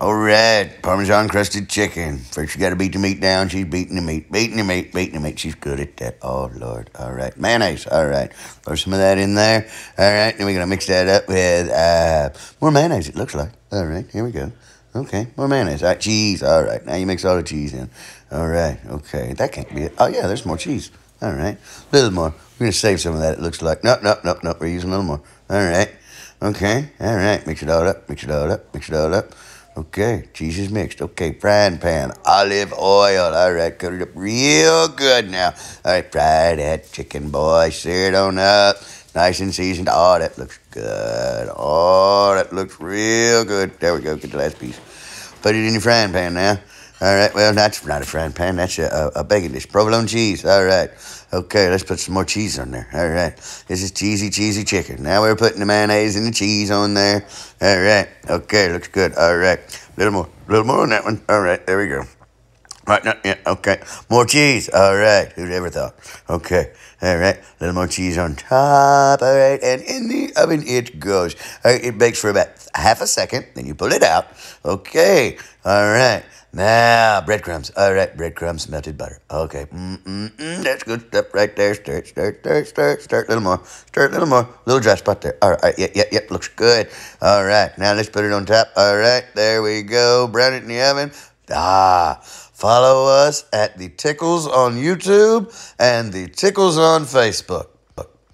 All right, Parmesan crusted chicken. First, you got to beat the meat down. She's beating the meat, beating the meat, beating the meat. She's good at that. Oh, Lord. All right. Mayonnaise. All right. Throw some of that in there. All right. Then we're going to mix that up with uh, more mayonnaise, it looks like. All right. Here we go. Okay. More mayonnaise. All right. Cheese. All right. Now you mix all the cheese in. All right. Okay. That can't be it. Oh, yeah. There's more cheese. All right. A little more. We're going to save some of that, it looks like. Nope, nope, nope, nope. We're using a little more. All right. Okay. All right. Mix it all up. Mix it all up. Mix it all up. Okay, cheese is mixed. Okay, frying pan, olive oil. All right, cut it up real good now. All right, fry that chicken, boy. Sear it on up. Nice and seasoned. Oh, that looks good. Oh, that looks real good. There we go. Get the last piece. Put it in your frying pan now. All right, well, that's not a frying pan. That's a, a, a bacon dish. Provolone cheese. All right. Okay, let's put some more cheese on there. All right. This is cheesy, cheesy chicken. Now we're putting the mayonnaise and the cheese on there. All right. Okay, looks good. All right. A little more. A little more on that one. All right, there we go. Right, now, yeah, okay. More cheese. All right. Who'd ever thought? Okay. All right. A little more cheese on top. All right. And in the oven it goes. All right, it bakes for about half a second. Then you pull it out. Okay. All right. Now, breadcrumbs. All right, breadcrumbs, melted butter. Okay, mm-mm-mm, that's good stuff right there. Stir stir stir stir stir a little more. Stir a little more. Little dry spot there. All right, yep, yep, yep, looks good. All right, now let's put it on top. All right, there we go. Brown it in the oven. Ah, follow us at the Tickles on YouTube and the Tickles on Facebook.